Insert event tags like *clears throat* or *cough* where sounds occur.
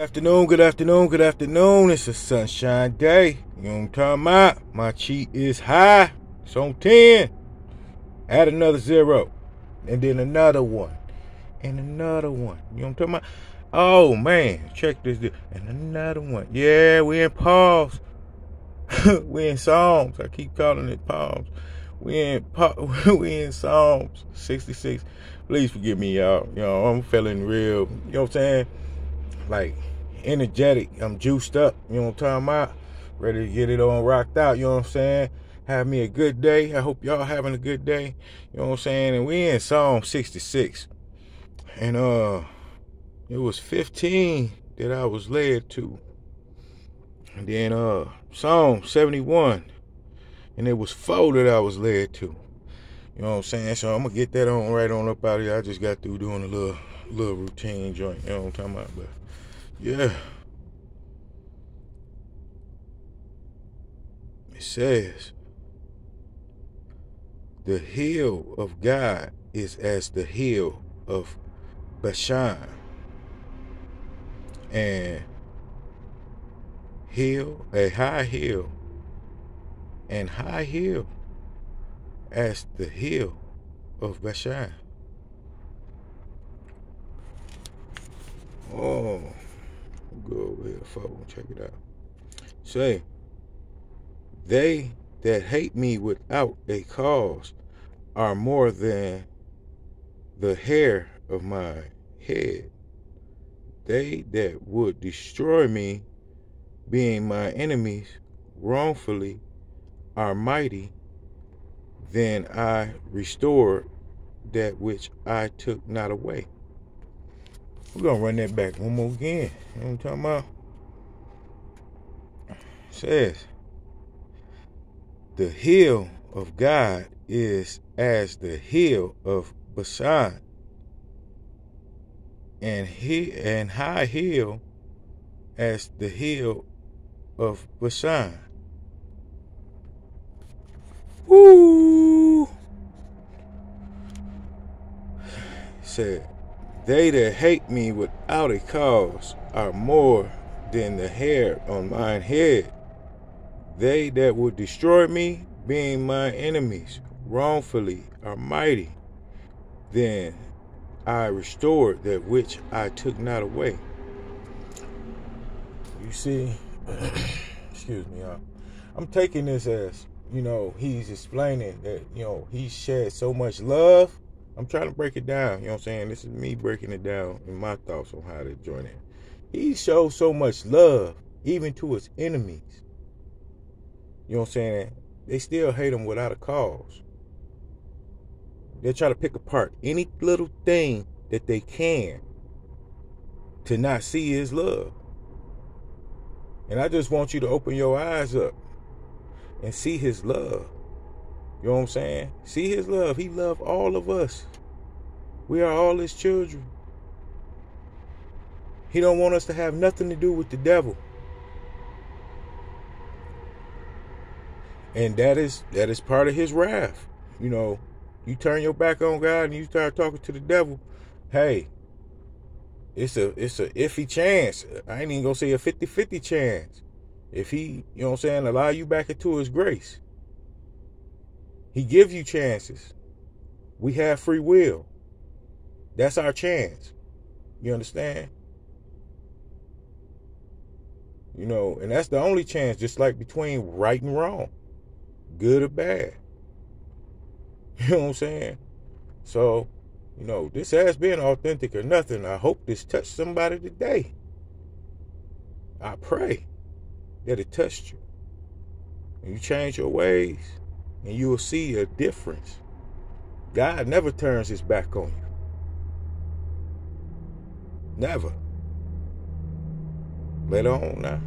Afternoon, good afternoon, good afternoon. It's a sunshine day. You know what I'm talking about? My cheat is high. It's on 10. Add another zero. And then another one. And another one. You know what I'm talking about? Oh man, check this. And another one. Yeah, we in pause. *laughs* we in Psalms. I keep calling it palms. We in *laughs* we in Psalms 66. Please forgive me, y'all. You know, I'm feeling real. You know what I'm saying? Like energetic. I'm juiced up. You know what I'm talking about? Ready to get it on rocked out. You know what I'm saying? Have me a good day. I hope y'all having a good day. You know what I'm saying? And we in Psalm 66. And uh it was 15 that I was led to. And then uh Psalm 71. And it was four that I was led to. You know what I'm saying? So I'm gonna get that on right on up out of here. I just got through doing a little little routine joint. You know what I'm talking about? But yeah. It says, the hill of God is as the hill of Bashan. And hill, a high hill, and high hill as the hill of Bashan. Oh go over here, folks, check it out. Say, they that hate me without a cause are more than the hair of my head. They that would destroy me, being my enemies wrongfully, are mighty. Then I restore that which I took not away. We're gonna run that back one more again. You know what I'm talking about? It says the hill of God is as the hill of Bashan. And he and high hill as the hill of Bashan. Woo! Said they that hate me without a cause are more than the hair on mine head. They that would destroy me, being my enemies, wrongfully are mighty. Then I restored that which I took not away. You see, *clears throat* excuse me, I'm taking this as, you know, he's explaining that, you know, he shed so much love I'm trying to break it down. You know what I'm saying? This is me breaking it down in my thoughts on how to join it. He shows so much love, even to his enemies. You know what I'm saying? They still hate him without a cause. They try to pick apart any little thing that they can to not see his love. And I just want you to open your eyes up and see his love. You know what I'm saying? See his love. He loved all of us. We are all his children. He don't want us to have nothing to do with the devil. And that is that is part of his wrath. You know, you turn your back on God and you start talking to the devil, hey, it's a it's a iffy chance. I ain't even gonna say a 50-50 chance. If he, you know what I'm saying, allow you back into his grace. He gives you chances. We have free will. That's our chance. You understand? You know, and that's the only chance, just like between right and wrong, good or bad. *laughs* You know what I'm saying? So, you know, this has been authentic or nothing. I hope this touched somebody today. I pray that it touched you. And you change your ways and you will see a difference. God never turns his back on you. Never. Later on now.